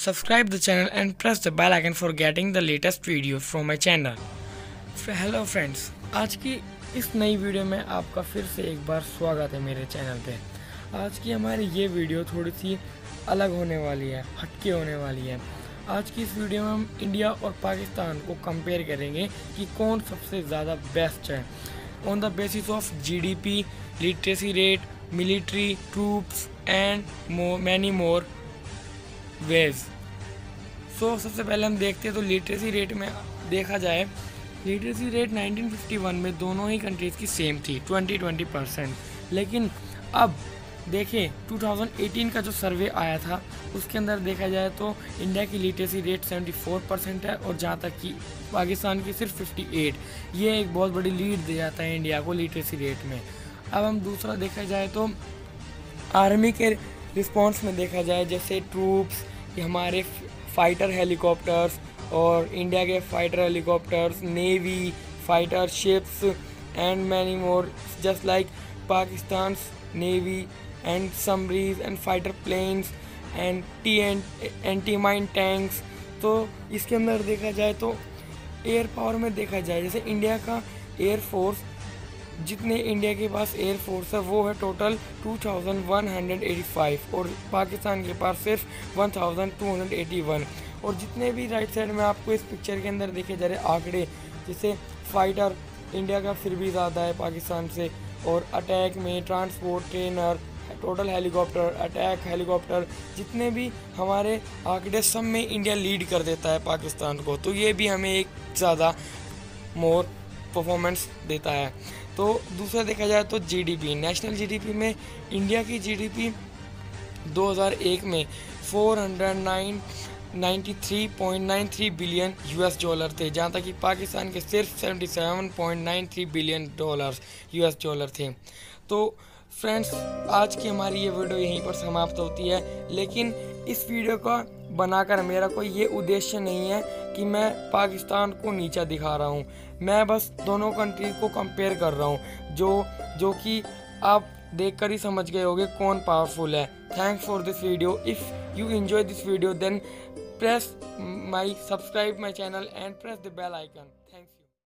Subscribe the channel and press the bell icon for getting the latest videos from my channel. Hello friends आज की इस नई video में आपका फिर से एक बार स्वागत है मेरे चैनल पे। आज की हमारी ये वीडियो थोड़ी सी अलग होने वाली है, हटके होने वाली है। आज की इस वीडियो में हम इंडिया और पाकिस्तान को कंपेयर करेंगे कि कौन सबसे ज़्यादा बेस्ट है। On the basis of GDP literacy rate military troops and many more ways so so, सबसे पहले हम देखते हैं तो लिटरेसी रेट में देखा जाए लिटरेसी रेट 1951 में दोनों ही कंट्रीज़ की सेम थी 20-20 परसेंट लेकिन अब देखें 2018 का जो सर्वे आया था उसके अंदर देखा जाए तो इंडिया की लिटरेसी रेट 74 परसेंट है और जहाँ तक कि पाकिस्तान की सिर्फ़ 58 ये एक बहुत बड़ी लीड दे जाता है इंडिया को लिटरेसी रेट में. अब हम दूसरा देखा जाए तो आर्मी के रिस्पॉन्स में देखा जाए, जैसे ट्रूप्स हमारे फाइटर हेलीकॉप्टर्स और इंडिया के fighter helicopters, navy, fighter ships and many more just like Pakistan navy and submarines and fighter planes and the anti mine tanks तो इसके अंदर देखा जाए तो एयर पावर में देखा जाए, जैसे इंडिया का एयरफोर्स जितने इंडिया के पास एयरफोर्स है, वो है टोटल 2185 और पाकिस्तान के पास सिर्फ़ 1281 और जितने भी राइट साइड में आपको इस पिक्चर के अंदर देखे जा रहे आंकड़े, जैसे फाइटर इंडिया का फिर भी ज़्यादा है पाकिस्तान से और अटैक में transport trainer total helicopter attack helicopter जितने भी हमारे आंकड़े सब में इंडिया लीड कर देता है पाकिस्तान को। तो ये भी हमें एक ज़्यादा मोर परफॉर्मेंस देता है। तो दूसरा देखा जाए तो जीडीपी नेशनल जीडीपी में इंडिया की जीडीपी 2001 में 409 93.93 बिलियन यूएस डॉलर थे, जहाँ तक कि पाकिस्तान के सिर्फ़ 77.93 बिलियन डॉलर यूएस डॉलर थे। तो फ्रेंड्स आज की हमारी ये वीडियो यहीं पर समाप्त होती है, लेकिन इस वीडियो का बनाकर मेरा कोई ये उद्देश्य नहीं है कि मैं पाकिस्तान को नीचा दिखा रहा हूँ। मैं बस दोनों कंट्री को कंपेयर कर रहा हूँ, जो जो कि आप देख कर ही समझ गए होगे कौन पावरफुल है। Thanks for this video if you enjoy this video then press my subscribe my channel and press the bell icon thanks